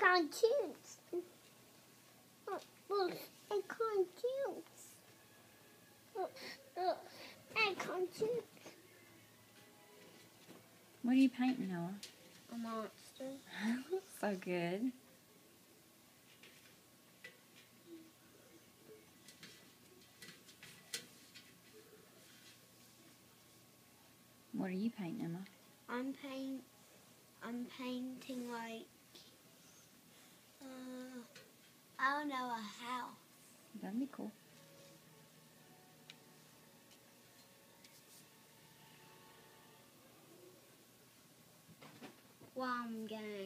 cartoons. And cartoons. And cartoons. What are you painting, Noah? A monster. so good. What are you painting, Emma? I'm paint. I'm painting like. Uh, I don't know a house. That'd be cool. Well, I'm gonna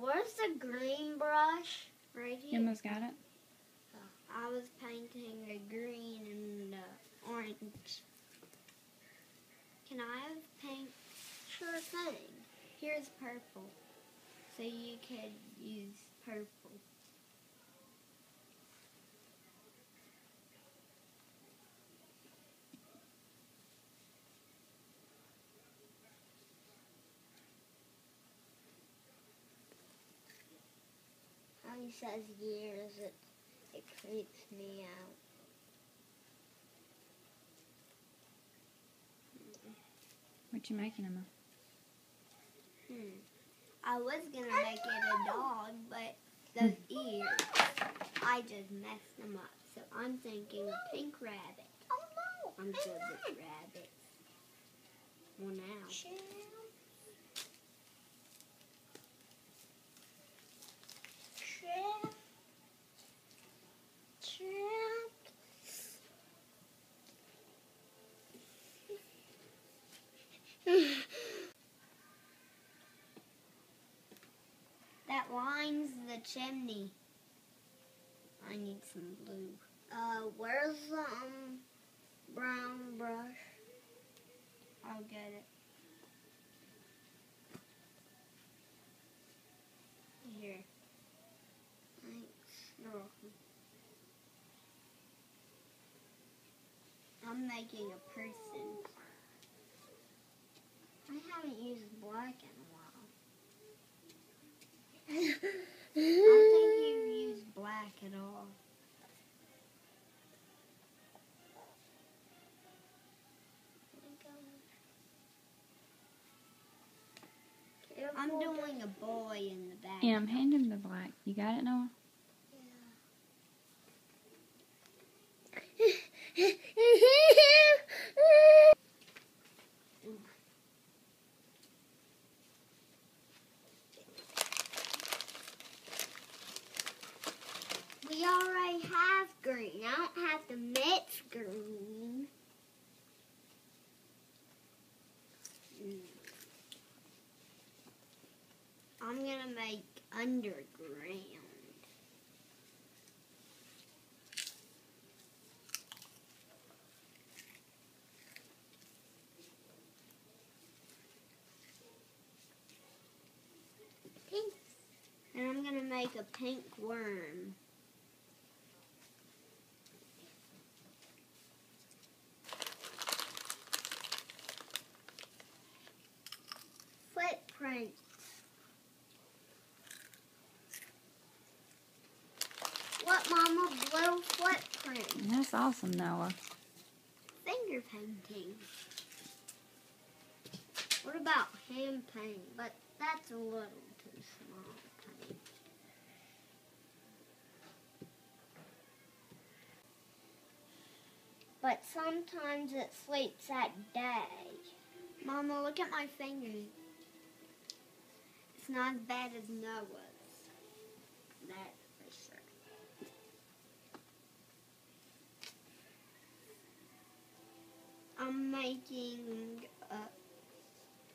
Where's the green brush? Right here. Emma's got it. I was painting a green and uh, orange. Can I have paint? Sure thing. Here's purple. So you could use purple. He says years, it, it creeps me out. What you making, Emma? Hmm. I was gonna make it a dog, but those ears, I just messed them up. So I'm thinking a pink rabbit. Oh no! I'm good with rabbits. Well now. That lines the chimney. I need some blue. Uh, where's the um, brown brush? I'll get it. Here. Thanks. Welcome. I'm making a person. I haven't used black in a while. I don't think you've used black at all. I'm doing a boy in the back. Em, hand him the black. You got it, Noah? We already have green. I don't have to mix green. Mm. Make underground. Pink. And I'm gonna make a pink worm. Footprints. Mama? Blue footprint. That's awesome, Noah. Finger painting. What about hand paint? But that's a little too small. Paint. But sometimes it sleeps at day. Mama, look at my fingers. It's not as bad as Noah's. I'm making uh,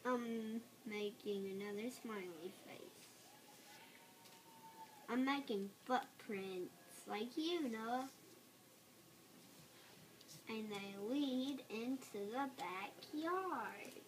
I'm making another smiley face. I'm making footprints like you, Noah. And they lead into the backyard.